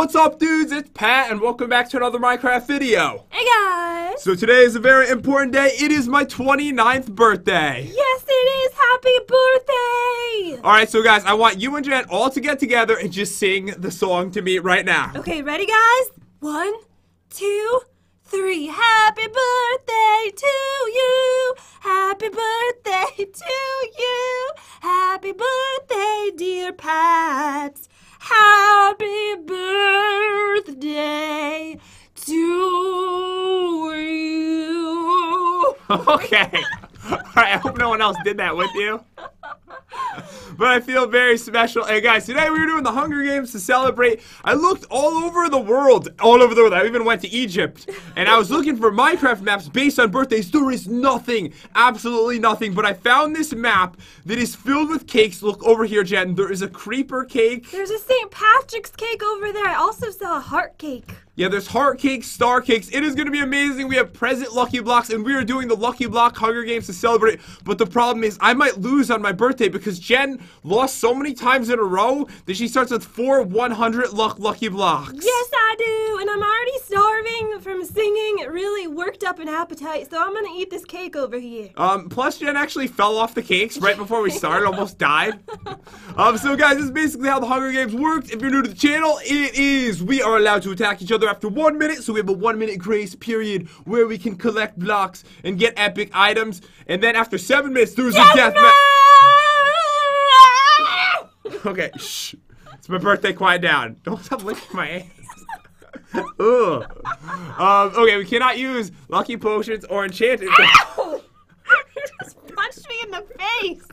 What's up, dudes? It's Pat, and welcome back to another Minecraft video. Hey guys! So today is a very important day. It is my 29th birthday. Yes, it is! Happy birthday! All right, so guys, I want you and Jen all to get together and just sing the song to me right now. Okay, ready, guys? One, two, three. Happy birthday to you! Happy birthday to you! Happy birthday, dear Pat! Okay. All right, I hope no one else did that with you. But I feel very special. Hey guys, today we were doing the Hunger Games to celebrate. I looked all over the world, all over the world. I even went to Egypt, and I was looking for Minecraft maps based on birthdays. There is nothing, absolutely nothing. But I found this map that is filled with cakes. Look over here, Jen. There is a creeper cake. There's a St. Patrick's cake over there. I also saw a heart cake. Yeah, there's heart cakes, star cakes. It is going to be amazing. We have present Lucky Blocks, and we are doing the Lucky Block Hunger Games to celebrate. But the problem is, I might lose on my birthday because Jen lost so many times in a row that she starts with four 100 luck Lucky Blocks. Yes, do, and I'm already starving from singing. It really worked up an appetite, so I'm gonna eat this cake over here. Um, plus Jen actually fell off the cakes right before we started, almost died. Um, so guys, this is basically how the Hunger Games works. If you're new to the channel, it is we are allowed to attack each other after one minute, so we have a one minute grace period where we can collect blocks and get epic items. And then after seven minutes, there's a death match. Okay, shh. It's my birthday. Quiet down. Don't stop licking my ass. Ugh. Um, okay, we cannot use lucky potions or enchanted. Ow! you just punched me in the face.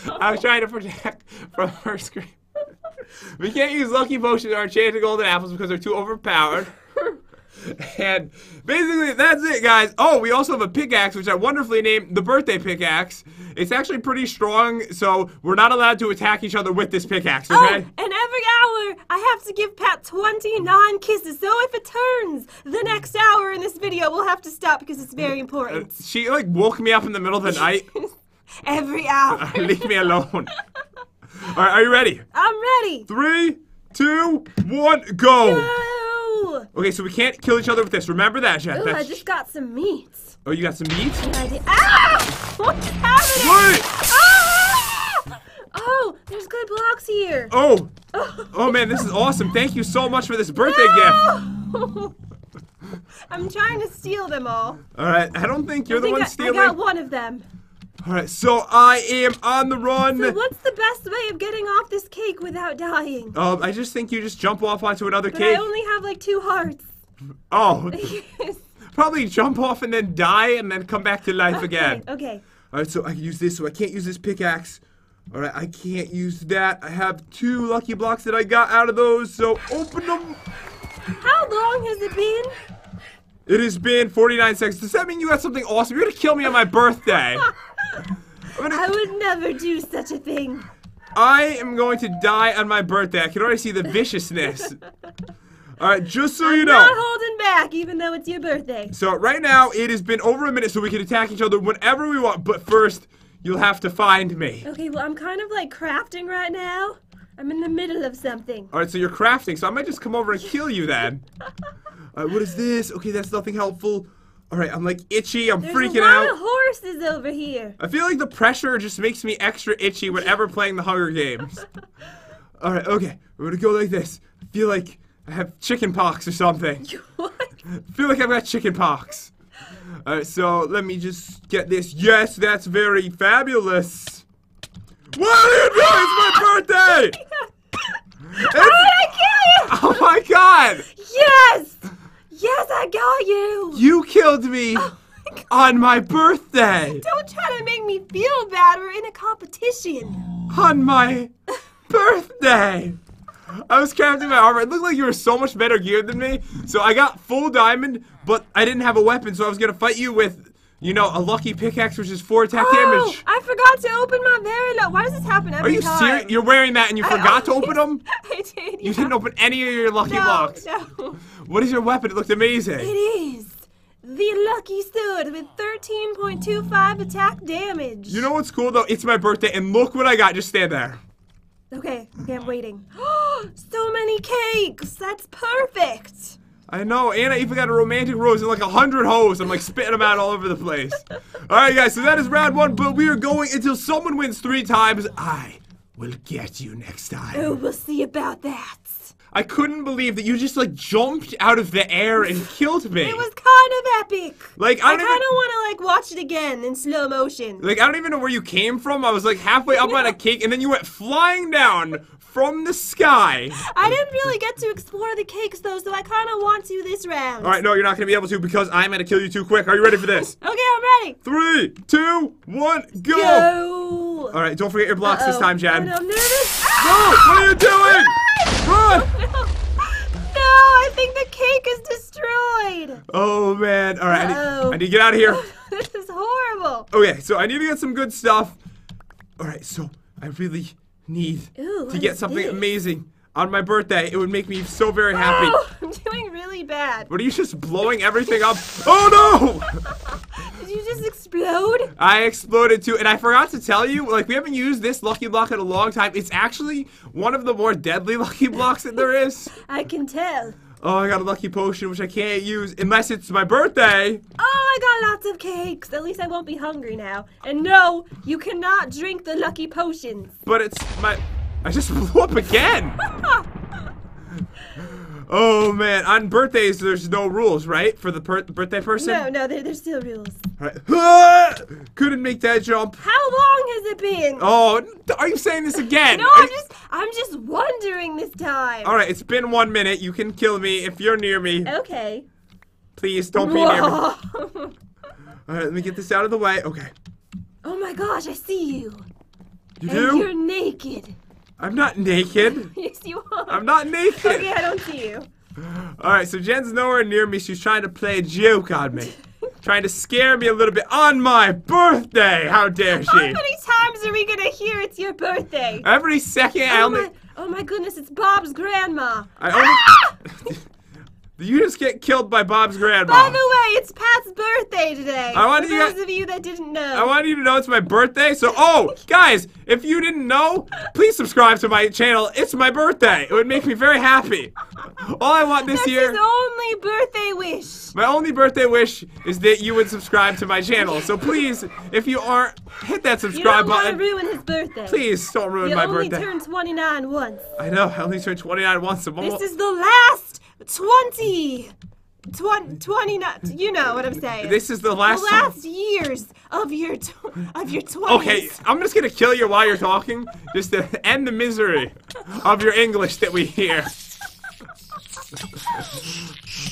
I was trying to protect from her scream. We can't use lucky potions or enchanted golden apples because they're too overpowered. And basically, that's it, guys. Oh, we also have a pickaxe, which I wonderfully named the birthday pickaxe. It's actually pretty strong, so we're not allowed to attack each other with this pickaxe, oh, okay? Oh, and every hour I have to give Pat 29 kisses. So if it turns the next hour in this video, we'll have to stop because it's very important. Uh, she like woke me up in the middle of the night. every hour. Leave me alone. All right, are you ready? I'm ready. Three, two, one, go. Okay, so we can't kill each other with this. Remember that, Jen. Ooh, I just got some meats. Oh, you got some meat? Yeah, I did. Ah! What's happening? Wait! Ah! Oh, there's good blocks here. Oh! Oh man, this is awesome. Thank you so much for this birthday gift. Oh! I'm trying to steal them all. All right, I don't think you're I the think one I, I got one of them. All right, so I am on the run. So what's the best way of getting off this cake without dying? Um, I just think you just jump off onto another But cake. I only have like two hearts. Oh, probably jump off and then die and then come back to life again. Okay, okay. All right, so I can use this, so I can't use this pickaxe. All right, I can't use that. I have two lucky blocks that I got out of those, so open them. How long has it been? It has been 49 seconds. Does that mean you got something awesome? You're gonna kill me on my birthday. I'm gonna- I would never do such a thing. I am going to die on my birthday. I can already see the viciousness. All right, just so you know. You're not holding back, even though it's your birthday. So right now it has been over a minute, so we can attack each other whenever we want. But first, you'll have to find me. Okay, well, I'm kind of like crafting right now. I'm in the middle of something. All right, so you're crafting, so I might just come over and kill you then. What is this? Okay, that's nothing helpful. All right, I'm like itchy. I'm There's freaking a lot out. of horses over here. I feel like the pressure just makes me extra itchy whenever playing the Hunger Games. All right, okay, we're gonna go like this. I feel like I have chicken pox or something. what? I feel like I've got chicken pox. All right, so let me just get this. Yes, that's very fabulous. What are you doing? It's my birthday! How did I kill you? Oh my god! Yes! Yes, I got you! You killed me Oh on my birthday! Don't try to make me feel bad. We're in a competition. On my birthday! I was crafting my armor. It looked like you were so much better geared than me. So I got full diamond, but I didn't have a weapon, so I was gonna fight you with, you know, a lucky pickaxe, which is four attack Oh, damage. I forgot to open my very low. Why does this happen every time? Are you time? serious? You're wearing that and you I forgot to open them? I did. You yeah. didn't open any of your lucky no, blocks. No. What is your weapon? It looked amazing. It is the lucky sword with 13.25 attack damage. You know what's cool though? It's my birthday, and look what I got. Just stand there. Okay, okay, I'm waiting. so many cakes! That's perfect! I know, and I even got a romantic rose and like a hundred hoes. I'm like spitting them out all over the place. All right, guys, so that is round one, but we are going until someone wins three times. I will get you next time. Oh, we'll see about that. I couldn't believe that you just like jumped out of the air and killed me. It was kind of epic. Like, I I kind of want to like watch it again in slow motion. Like I don't even know where you came from. I was like halfway up on a cake, and then you went flying down from the sky. I didn't really get to explore the cakes though, so I kind of want to this round. All right, no, you're not gonna be able to because I'm gonna kill you too quick. Are you ready for this? Okay, I'm ready. Three, two, one, go! Go. All right, don't forget your blocks this Uh-oh. time, Jen. Oh, no, I'm nervous. Go! What are you doing? Ah! Run! No, I think the cake is destroyed. Oh man! All right, I need, I need to get out of here. this is horrible. Okay, so I need to get some good stuff. All right, so I really need Ooh, to get something this? amazing on my birthday. It would make me so very happy. Oh, I'm doing really bad. What are you just blowing everything up? Oh no! Did you just explode? I exploded too, and I forgot to tell you, like we haven't used this lucky block in a long time. It's actually one of the more deadly lucky blocks that there is. I can tell. Oh, I got a lucky potion which I can't use unless it's my birthday. Oh, I got lots of cakes. At least I won't be hungry now. And no, you cannot drink the lucky potions. But it's my. I just blew up again. Oh man, on birthdays there's no rules, right? For the per- birthday person. No, no, there, there's still rules. Right. Ah! Couldn't make that jump. How long has it been? Oh, are you saying this again? no, Are I'm just, I'm just wondering this time. All right, it's been one minute. You can kill me if you're near me. Okay. Please don't be near me. All right, let me get this out of the way. Okay. oh my gosh, I see you. You And do? you're naked. I'm not naked. You are. I'm not naked. Okay, I don't see you. All right, so Jen's nowhere near me. She's trying to play a joke on me, trying to scare me a little bit on my birthday. How dare she? How many times are we gonna hear it's your birthday? Every second, I Oh only. my, oh my goodness, it's Bob's grandma. I only. Ah! You just get killed by Bob's grandma. By the way, it's Pat's birthday today. I wanted For you those guys- of you that didn't know. I want you to know it's my birthday. So, oh, guys, if you didn't know, please subscribe to my channel. It's my birthday. It would make me very happy. All I want this That's year, his only birthday wish. my only birthday wish is that you would subscribe to my channel. So please, if you aren't, hit that subscribe You subscribe don't want to button. ruin his birthday. Please don't ruin You my only birthday. turn 29 once. I know, I only turned 29 once. So This is the last 20. 20, 29. You know what I'm saying. This is the last the time- last years of your of your 20s. Okay, I'm just gonna kill you while you're talking, just to end the misery of your English that we hear.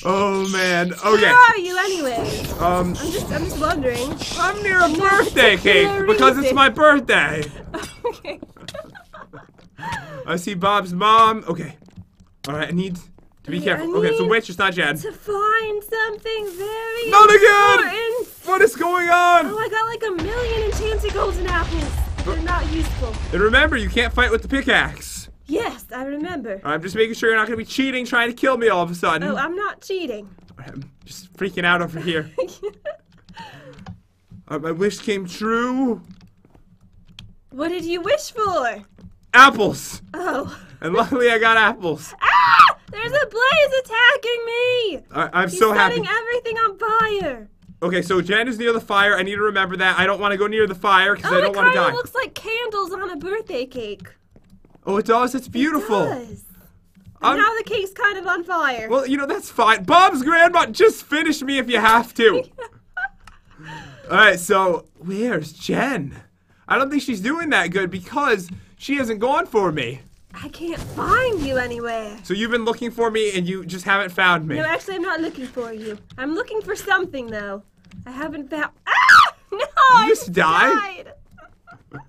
Oh man. Okay. Where are you anyway? Um, I'm just I'm just wondering. I'm near a birthday cake because it's my birthday. okay. I see Bob's mom. Okay. All right. I need to be careful. I Okay, so witch. It's not Jen. To find something very Not again! important. What is going on? Oh, I got like a million enchanted golden apples. They're not useful. And remember, you can't fight with the pickaxe. Yes, I remember. I'm just making sure you're not gonna be cheating, trying to kill me all of a sudden. Oh, I'm not cheating. I'm just freaking out over here. Uh, my wish came true. what did you wish for? Apples. Oh. And luckily, I got apples. Ah! There's a blaze attacking me! I- I'm He's so happy. setting everything on fire. Okay, so Jen is near the fire. I need to remember that. I don't want to go near the fire because Oh, I it don't want to die. looks like candles on a birthday cake. Oh, it does. It's beautiful. It does. And now the cake's kind of on fire. Well, you know that's fine. Bob's grandma, just finish me if you have to. All right, so where's Jen? I don't think she's doing that good because she hasn't gone for me. I can't find you anywhere. So you've been looking for me and you just haven't found me. No, actually, I'm not looking for you. I'm looking for something, though. I haven't found. Ah! No! I just died? died.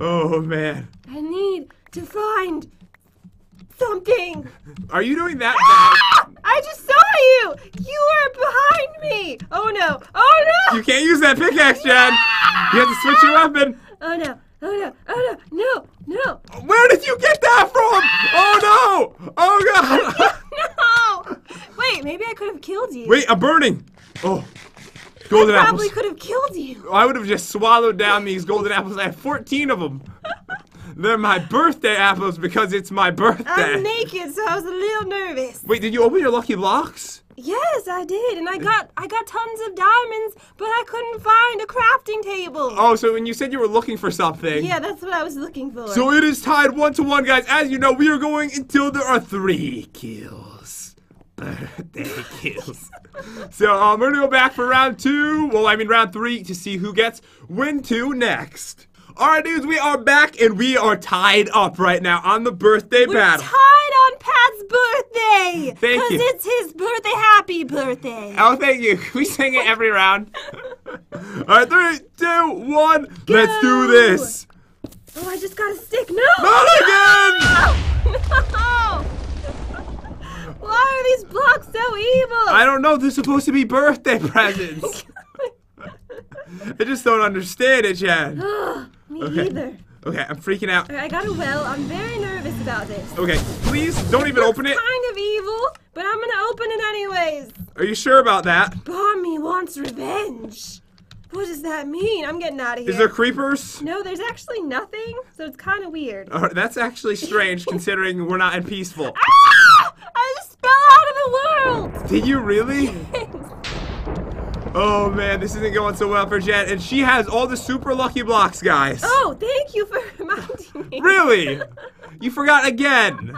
Oh man, I need to find something. are you doing that Ah! bad? I just saw you. You were behind me. Oh no! Oh no! You can't use that pickaxe, Jen. You have to switch your weapon. Oh no! Oh no! Oh no! No! No! Where did you get that from? Oh no! Oh god! No! Wait, maybe I could have killed you. Wait, I'm burning. Oh, golden I apples. probably could have killed you. I would have just swallowed down these golden apples. I have 14 of them. They're my birthday apples because it's my birthday. I'm naked, so I was a little nervous. Wait, did you open your lucky blocks? Yes, I did, and I got I got tons of diamonds, but I couldn't find a crafting table. Oh, so when you said you were looking for something. Yeah, that's what I was looking for. So it is tied one to one, guys. As you know, we are going until there are three kills. Birthday kills. so um, we're gonna go back for round two. Well, I mean round three to see who gets win two next. All right, dudes, we are back and we are tied up right now on the birthday We're battle. tied on Pat's birthday. Thank you. Cause it's his birthday. Happy birthday. Oh, thank you. We sing it every round. All right, three, two, one. Let's do this. Oh, I just got a stick. No. Not again! No! Why are these blocks so evil? I don't know. They're supposed to be birthday presents. I just don't understand it, Jen. Me Okay. either. Okay, I'm freaking out. I got a well. I'm very nervous about this. Okay, please don't even open it. Kind of evil, but I'm gonna open it anyways. Are you sure about that? Barmy wants revenge. What does that mean? I'm getting out of here. Is there creepers? no, there's actually nothing, so it's kind of weird. Uh, that's actually strange considering we're not in peaceful. Ah! I just fell out of the world. Did you really? Oh man, this isn't going so well for Jen. And she has all the super lucky blocks, guys. oh, thank you for reminding me. Really? You forgot again.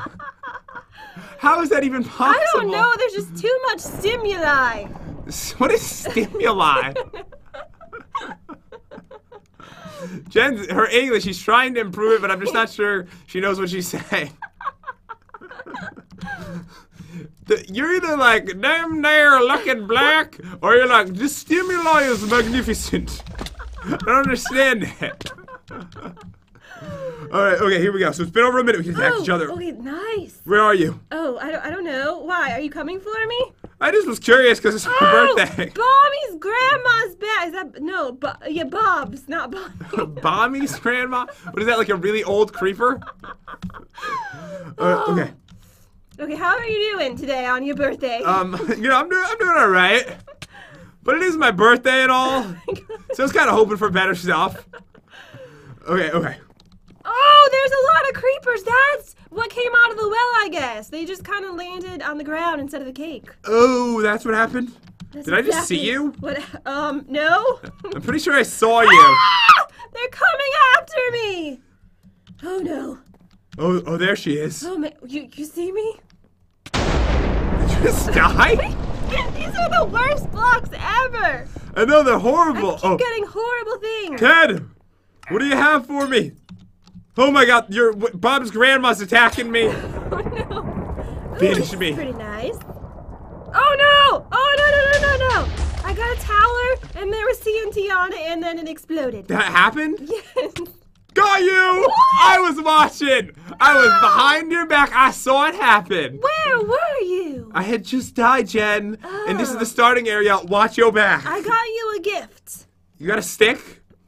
How is that even possible? I don't know. There's just too much stimuli. What is stimuli? Jen's her English. She's trying to improve it, but I'm just not sure she knows what she's saying. The- you're either like damn there looking black, or you're like this stimuli is magnificent. I don't understand it. All right, okay, here we go. So it's been over a minute. We can attack oh, each other. okay, nice. Where are you? Oh, I don't, I don't know. Why? Are you coming for me? I just was curious because it's my Oh, birthday. Bommy's grandma's back. Is that no? Bo- yeah, Bob's, not Bobby. Bommy's grandma? What is that, like a really old creeper? Uh, okay. Okay, how are you doing today on your birthday? Um, you know, I'm doing, I'm doing all right. But it is my birthday and all, so I was kind of hoping for better stuff. Okay, okay. oh, there's a lot of creepers. That's what came out of the well, I guess. They just kind of landed on the ground instead of the cake. Oh, that's what happened? That's Did I just see you? What? Um, no. I'm pretty sure I saw you. Ah! They're coming after me. Oh no. Oh, oh, there she is. Oh man, you you see me? You just? These are the worst blocks ever. I know they're horrible. I keep Oh, getting horrible things. Ted, what do you have for me? Oh my God, your Bob's grandma's attacking me. Oh no. Oh, Finish this is me. Pretty nice. Oh no! Oh no no no no no! I got a tower and there was TNT on it and then it exploded. That happened? Yes. Got you! I was watching! I was behind your back. I saw it happen. Where were you? I had just died, Jen. And this is Oh. the starting area. Watch your back. I got you a gift. You got a stick?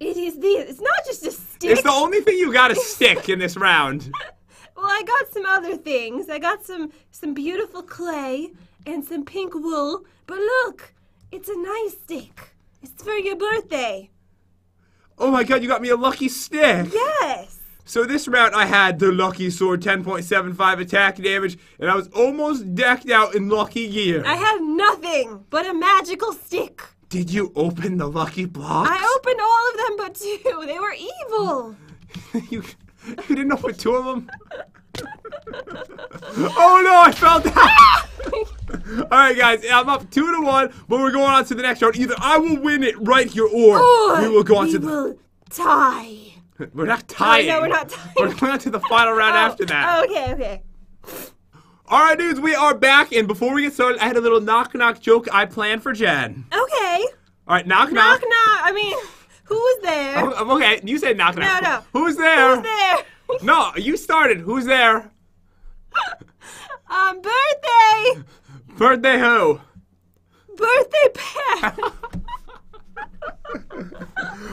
It is this. It's not just a stick. It's the only thing you got a stick in this round. Well, I got some other things. I got some some beautiful clay and some pink wool. But look, it's a nice stick. It's for your birthday. Oh my god, you got me a lucky stick. Yes. So this round I had the lucky sword 10.75 attack damage, and I was almost decked out in lucky gear. I have nothing but a magical stick. Did you open the lucky blocks? I opened all of them but two. They were evil. you, you didn't open two of them? oh no, I fell down! Alright guys, I'm up two to one, but we're going on to the next round. Either I will win it right here, or Or we will go on to the will tie. We're not tying. Oh, no, we're not tying. We're going on to the final round Oh, after that. Okay, okay. Alright dudes, we are back, and before we get started, I had a little knock knock joke I planned for Jen. Okay. Alright, knock Knock knock. knock. I mean, who was there? Oh, okay, you said knock knock. No, no. Who's there? Who's there? No, you started. Who's there? um, birthday. Birthday who? Birthday Pat.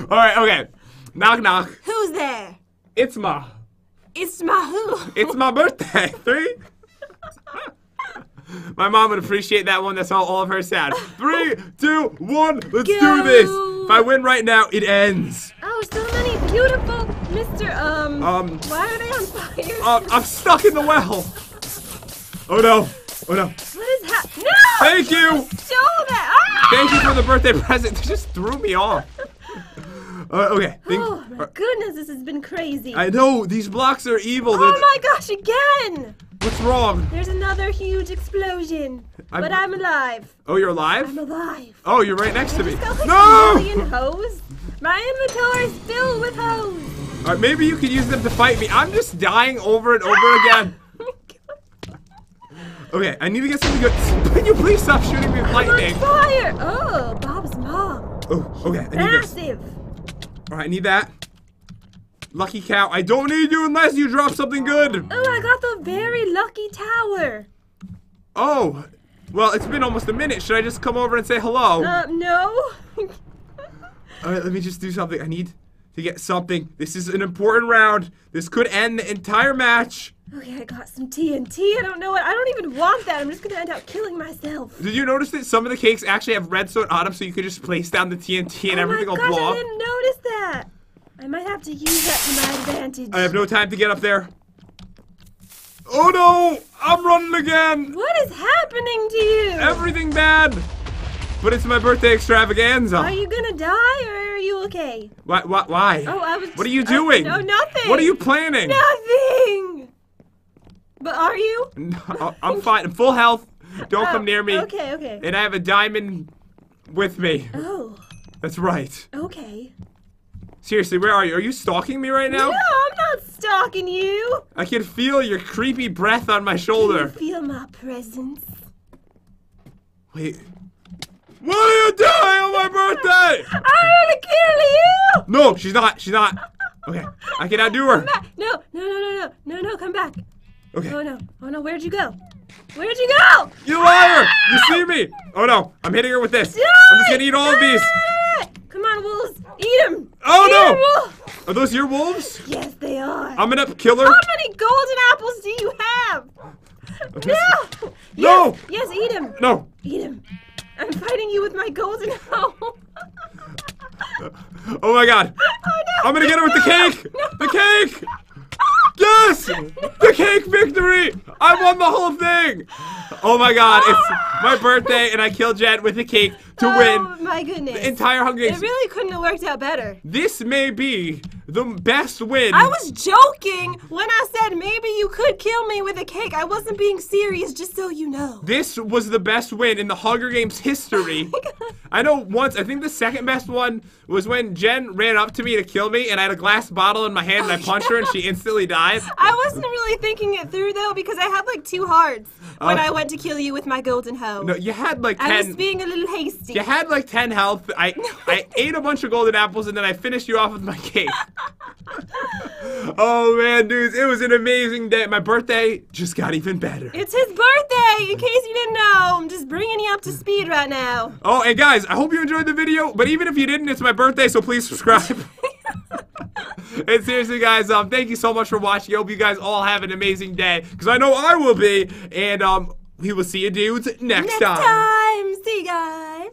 Alright, okay. Knock knock. Who's there? It's my It's my who. it's my birthday. Three. My mom would appreciate that one. That's all, all of her sound. Three, two, one. Let's do Go. this. If I win right now, it ends. Oh, so many beautiful Mister, um, Um, why are they on fire? Uh, I'm stuck in the well. Oh no. Oh no. what is happening? No! Thank you. Stole that! Ah! Thank you for the birthday present. They just threw me off. Uh, okay. Think- Oh my goodness, this has been crazy. I know these blocks are evil. oh They're- my gosh, again! What's wrong? There's another huge explosion. I'm- but I'm alive. Oh, you're alive? I'm alive. Oh, you're right next to me. Got like a No! million hoes. My inventory's filled with hoes. All right, maybe you could use them to fight me. I'm just dying over and over again. Oh my God. Okay, I need to get something good. Can you please stop shooting me with I'm on fire! Oh, Bob's mom. Oh, okay. I. Massive. All right, I need that. Lucky cow. I don't need you unless you drop something good. Oh, I got the very lucky tower. Oh, well, it's been almost a minute. Should I just come over and say hello? Uh, no. All right, let me just do something. I need to get something. This is an important round. This could end the entire match. okay, I got some TNT. I don't know what. I don't even want that. I'm just gonna end up killing myself. Did you notice that some of the cakes actually have redstone on them so you could just place down the TNT and oh everything my will blow I didn't notice that. I might have to use that to my advantage. I have no time to get up there. Oh no! I'm running again! What is happening to you? Everything bad! But it's my birthday extravaganza. Are you gonna die or are you okay? Why? Why? why? Oh, I was. What are you uh, doing? no, nothing. What are you planning? Nothing. But are you? No, I'm fine. I'm full health. Don't Oh, come near me. Okay, okay. And I have a diamond with me. Oh, That's right. okay. Seriously, where are you? Are you stalking me right now? No, I'm not stalking you. I can feel your creepy breath on my You shoulder. feel my presence. Wait. What are you doing on my birthday? I'm gonna kill you. No, she's not. She's not. Okay, I can outdo her. No, no, no, no, no, no, no, come back. Okay. Oh no, oh no, where'd you go? Where'd you go? You liar! You see me? Oh no, I'm hitting her with this. I'm just gonna eat all of these. Come on, wolves, eat them. Oh, eat no. 'em, wolf. Are those your wolves? Yes, they are. I'm gonna kill her. How many golden apples do you have? No. No. Yes, yes, eat him. No. Eat him. I'm fighting you with my golden apple. Oh my god. Oh no! I'm gonna get her with the No, cake. no. The cake. Yes! The cake victory! I won the whole thing! Oh my god, it's my birthday and I killed Jen with the cake to oh, win my goodness. the entire Hunger Games. it really couldn't have worked out better. This may be the best win. I was joking when I said maybe you could kill me with a cake. I wasn't being serious, just so you know. This was the best win in the Hunger Games history. Oh I know once, I think the second best one was when Jen ran up to me to kill me and I had a glass bottle in my hand and I oh, punched her and she instantly died. I wasn't really thinking it through though because I had like two hearts when Oh. I went to kill you with my golden hoe. No, you had like I 10. was being a little hasty. You had like 10 health. I I ate a bunch of golden apples and then I finished you off with my cake. oh man, dudes, it was an amazing day. My birthday just got even better. It's his birthday, in case you didn't know. I'm just bringing you up to speed right now. Oh, and guys, I hope you enjoyed the video. But even if you didn't, it's my birthday, so please subscribe. And seriously, guys, um, thank you so much for watching. I hope you guys all have an amazing day, because I know I will be. And um, we will see you dudes next, Next time. See you guys.